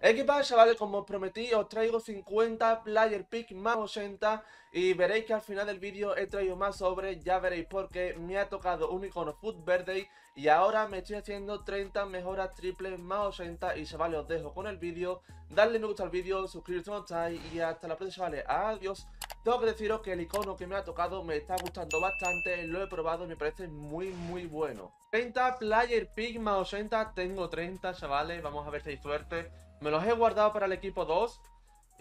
Equipa, chavales, como os prometí, os traigo 50 Player Pick más 80 y veréis que al final del vídeo he traído más sobre, ya veréis porque me ha tocado un icono Food Verde y ahora me estoy haciendo 30 mejoras triples más 80 y chavales os dejo con el vídeo, darle me gusta al vídeo, suscribiros si no estáis y hasta la próxima chavales, adiós. Tengo que deciros que el icono que me ha tocado me está gustando bastante, lo he probado y me parece muy muy bueno. 30 Player Pick más 80, tengo 30 chavales, vamos a ver si hay suerte. Me los he guardado para el equipo 2,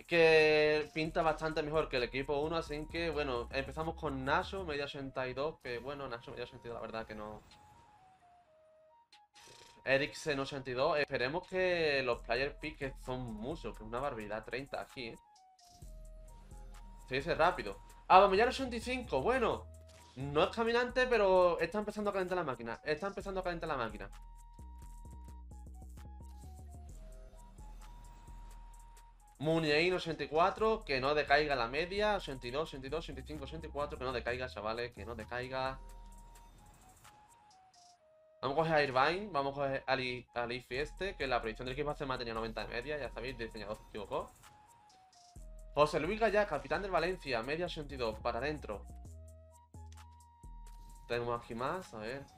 que pinta bastante mejor que el equipo 1, así que bueno, empezamos con Nacho, media 82, que bueno, Nacho media 82, la verdad que no... Eriksen 82, esperemos que los player picks son muchos, que es una barbaridad, 30 aquí, ¿eh? Se dice rápido. Abamellán 85, bueno, no es caminante, pero está empezando a calentar la máquina, está empezando a calentar la máquina. Muniain 84, que no decaiga la media. 82, 82, 85, 84, que no decaiga, chavales, que no decaiga. Vamos a coger a Irvine, vamos a coger a Ali, este, que la predicción del equipo hace más tenía 90 de media, ya sabéis, diseñador se equivocó. José Luis Gallá, capitán del Valencia, media 82, para adentro. Tenemos aquí más, a ver.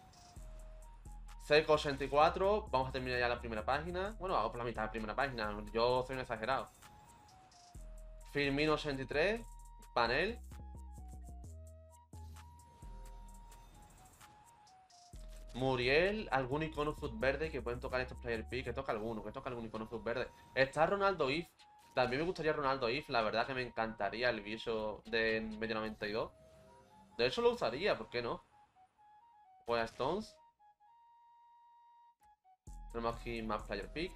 Seco 84, vamos a terminar ya la primera página. Bueno, hago por la mitad de la primera página, yo soy un exagerado. Firmino 83, panel. Muriel, algún icono foot verde que pueden tocar estos player pick, que toca alguno, que toca algún icono foot verde. Está Ronaldo If, también me gustaría Ronaldo If, la verdad que me encantaría el bicho de medio 92. De hecho lo usaría, ¿por qué no? Pues Stones. Tenemos aquí más player pick.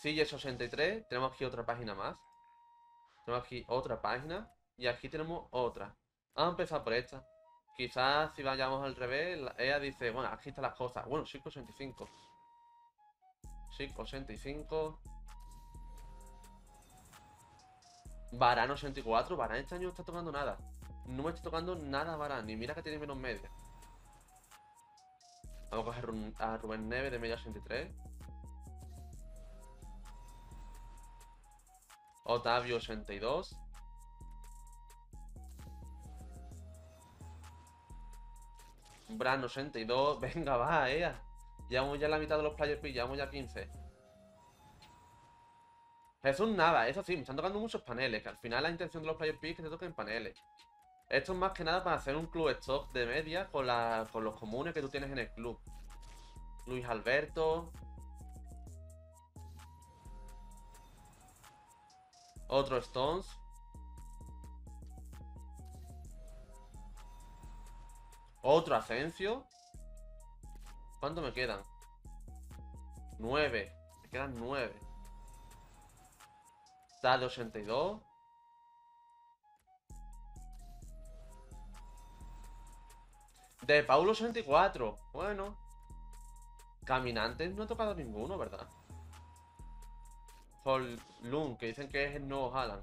Sigue 83. Tenemos aquí otra página más. Tenemos aquí otra página. Y aquí tenemos otra. Vamos a empezar por esta. Quizás si vayamos al revés, ella dice, bueno, aquí están las cosas. Bueno, 85 85 Varane 84. Varane este año no está tocando nada. No me está tocando nada Varane. Y mira que tiene menos media. Vamos a coger a Rubén Neve de media 83. Otavio 82. Bran 82. Venga, va, eh. Llevamos ya la mitad de los players pick, llevamos ya 15. Jesús nada, eso sí, me están tocando muchos paneles, que al final la intención de los players pick es que te toquen paneles. Esto es más que nada para hacer un club stock de media con, con los comunes que tú tienes en el club. Luis Alberto, Otro Stones. Otro Ascencio. ¿Cuánto me quedan? Nueve. Me quedan nueve. Está de 82. De Paulo 84. Bueno. Caminantes no he tocado ninguno, ¿verdad? Loon, que dicen que es el nuevo Haaland.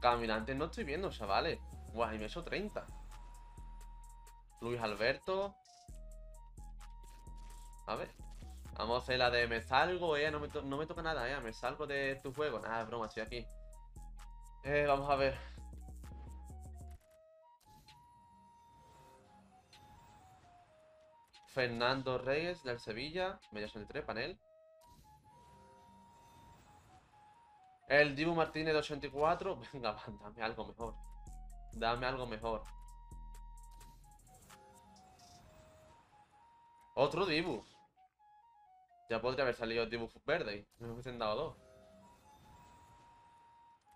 Caminantes no estoy viendo, chavales. Guau, y me hecho 30. Luis Alberto. A ver. Vamos a hacer la de me salgo, eh. No me, no me toca nada, eh. Me salgo de tu juego. Nada, broma, estoy aquí. Eh, vamos a ver. Fernando Reyes del Sevilla. Media 63, panel. El Dibu Martínez de 84. Venga, dame algo mejor. Dame algo mejor. Otro Dibu. Ya podría haber salido Dibu verde. Me hubiesen dado dos.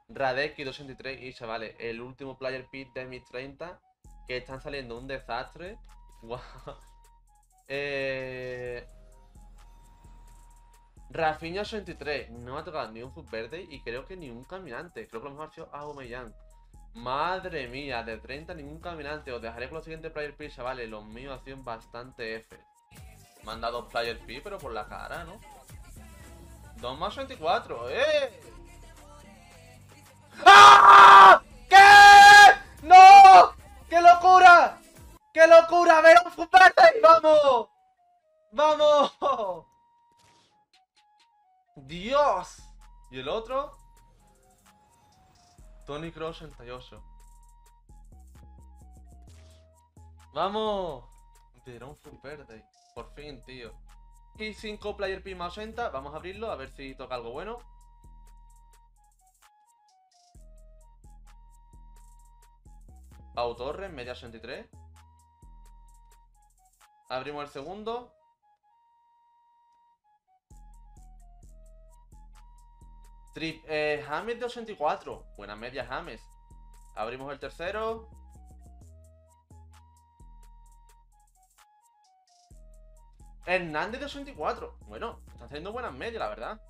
Radeki 283 y chavales, el último player pit de mis 30 que están saliendo un desastre. eh, Rafinha 83. No ha tocado ni un foot verde y creo que ni un caminante. Creo que lo mejor ha sido Aubameyang. Madre mía, de 30 ningún caminante. Os dejaré con los siguientes player P, chavales. Los míos hacían bastante F. Me han dado player P, pero por la cara, ¿no? 2 más 24, ¡eh! ¡Ah! ¿Qué? ¡No! ¡Qué locura! ¡Qué locura! ¡A ver un verde! ¡Vamos! ¡Vamos! ¡Dios! ¿Y el otro? Tony Cross 88. ¡Vamos! un Full Verde. Por fin, tío. Y 5 Player P más 80. Vamos a abrirlo a ver si toca algo bueno. Pau Torres, media 83. Abrimos el segundo. Trip, eh, James de 84. Buena media James. Abrimos el tercero. Hernández de 84. Bueno, está haciendo buenas medias, la verdad.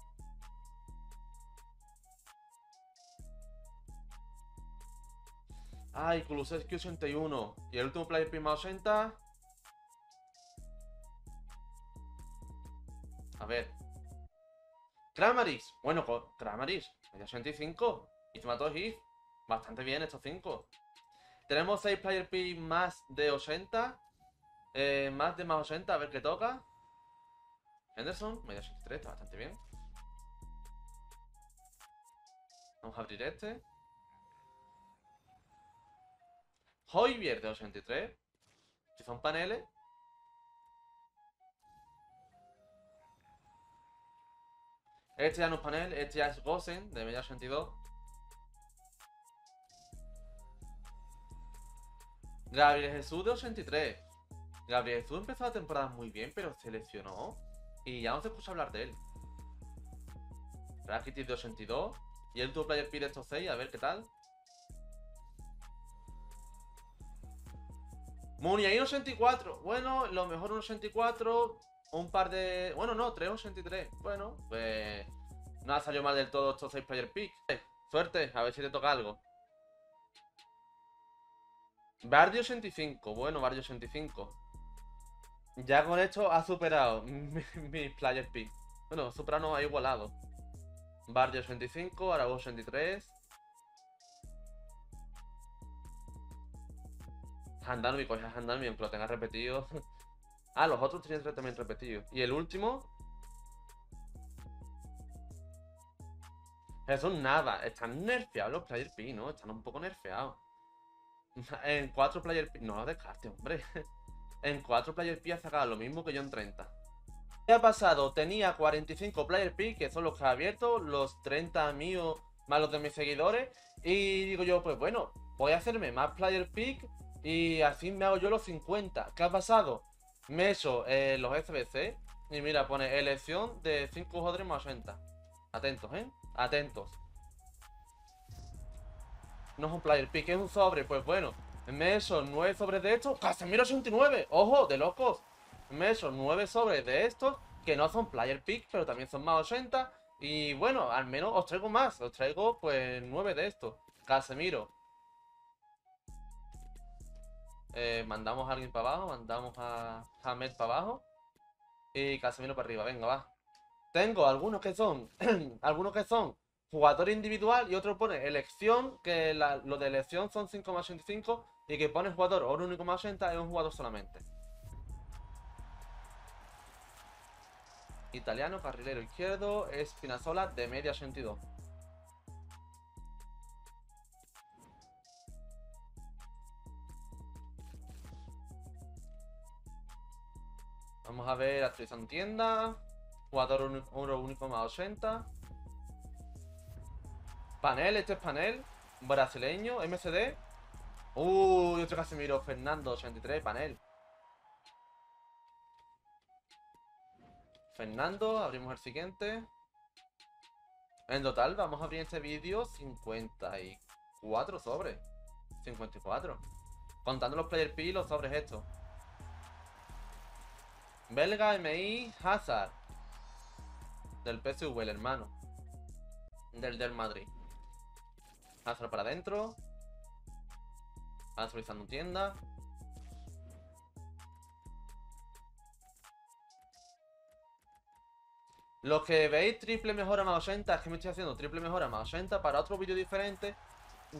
Ay, Kulusevski 81. Y el último player prima 80. Kramaris. Bueno, Kramaris. Media 85. Y se mató Heath. Bastante bien estos 5. Tenemos 6 player P más de 80. Eh, más de más 80. A ver qué toca. Henderson. Media 83. Está bastante bien. Vamos a abrir este. Hoybier de 83. Si son paneles. Este ya no es panel, este ya es Gosen de media 82. Gabriel Jesús de 83. Gabriel Jesús empezó la temporada muy bien, pero se lesionó. Y ya no se escucha hablar de él. Rakitic de 82. Y el tuvo player pide estos 6, a ver qué tal. Muniain 84. Bueno, lo mejor un 84. Un par de. Bueno, no, 383. Bueno, pues. No ha salido mal del todo estos 6 player pick. Suerte, a ver si te toca algo. Bardio 85. Bueno, Bardio 85. Ya con esto ha superado mis player pick. Bueno, superado no ha igualado. Bardio 85, Aragón 83. Handarmi, coge a aunque lo tenga repetido. ah, los otros tienen también repetidos. Y el último. Eso nada. Están nerfeados los Player P, ¿no? Están un poco nerfeados. En 4 Player P. No lo descarte, hombre. en 4 Player P ha sacado lo mismo que yo en 30. ¿Qué ha pasado? Tenía 45 Player P, que son los que he abierto, los 30 míos más los de mis seguidores. Y digo yo, pues bueno, voy a hacerme más Player Pick y fin me hago yo los 50. ¿Qué ha pasado? Me he hecho eh, los SBC. Y mira, pone elección de 5 jugadores más 80. Atentos, ¿eh? Atentos. No es un player pick, es un sobre. Pues bueno, me he hecho 9 sobres de estos. ¡Casemiro 89! ¡Ojo, de locos! Me he hecho 9 sobres de estos. Que no son player pick, pero también son más 80. Y bueno, al menos os traigo más. Os traigo pues 9 de estos. Casemiro, eh, mandamos a alguien para abajo, mandamos a Hamed para abajo. Y Casemiro para arriba, venga, va. Tengo algunos que son, algunos que son jugador individual y otro pone elección, que lo de elección son 5,85 y que pone jugador o un único más 80 es un jugador solamente. Italiano, carrilero izquierdo, Espinazola de media 82. Ver, actualizando tienda. Jugador uno único más 80. Panel, este es panel. Brasileño, MCD. Uy, otro Casemiro, Fernando, 83, panel. Fernando, abrimos el siguiente. En total vamos a abrir este vídeo 54 sobres. 54. Contando los player P y los sobres estos. Belga MI Hazard. Del PSV, el hermano. Del del Madrid. Hazard para adentro. Actualizando tienda. Los que veis triple mejora más 80, es que me estoy haciendo triple mejora más 80 para otro vídeo diferente.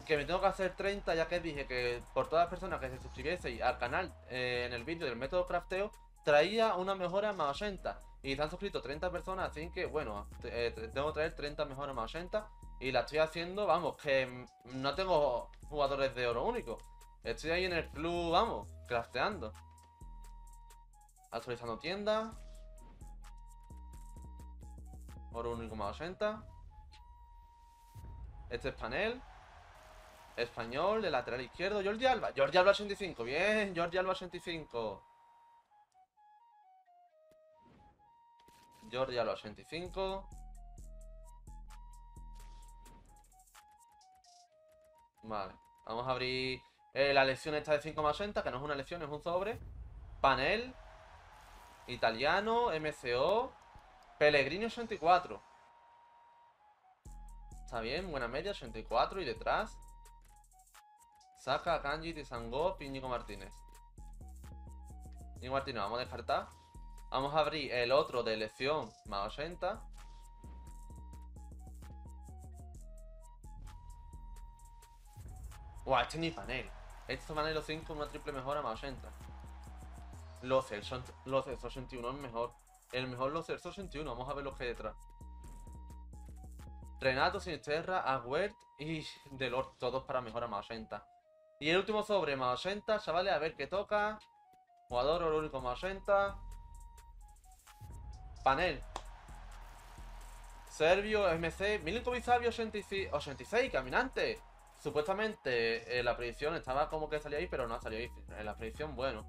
Que me tengo que hacer 30, ya que dije que por todas las personas que se suscribiesen al canal eh, en el vídeo del método crafteo, traía una mejora más 80. Y se han suscrito 30 personas, así que bueno, eh, tengo que traer 30 mejores más 80. Y la estoy haciendo, vamos, que no tengo jugadores de oro único. Estoy ahí en el club, vamos, crafteando. Actualizando tienda. Oro único más 80. Este es panel. Español, de lateral izquierdo, Jordi Alba. Jordi Alba 85, bien, Jordi Alba 85. Jordi Alba 85. Vale, vamos a abrir eh, la lección esta de 5 más 80, que no es una lección, es un sobre. Panel. Italiano, MCO. Pellegrini 84. Está bien, buena media, 84 y detrás. Saca, Kanji, Tizangó, Íñigo Martínez. Íñigo Martínez, vamos a descartar. Vamos a abrir el otro de elección más 80. Guau, este ni panel. Este panel los 5 una triple mejora más 80. Los los 81 es mejor. El mejor los 81, vamos a ver los que hay detrás. Renato, Sinisterra, Agüert y Delort, todos para mejora más 80. Y el último sobre más 80, chavales, a ver qué toca. Jugador oro único más 80. Panel. Servio, MC, Milinkovic Sabio 86, 86, caminante. Supuestamente eh, la predicción estaba como que salía ahí, pero no ha salido ahí. En la predicción, bueno.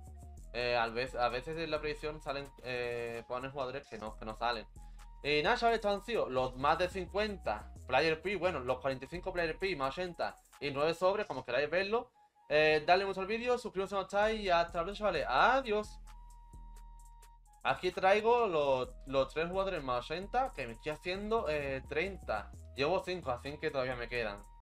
Eh, a, veces, a veces en la predicción salen, eh, jugadores que no, que no salen. Y nada, chavales, estos han sido los más de 50 Player P, bueno, los 45 Player P más 80 y 9 sobres, como queráis verlo. Eh, dale mucho al vídeo, suscríbete si no estáis y hasta la próxima, chavales. Adiós. Aquí traigo los, los 3 jugadores más 80 que me estoy haciendo 30. Llevo 5, así que todavía me quedan.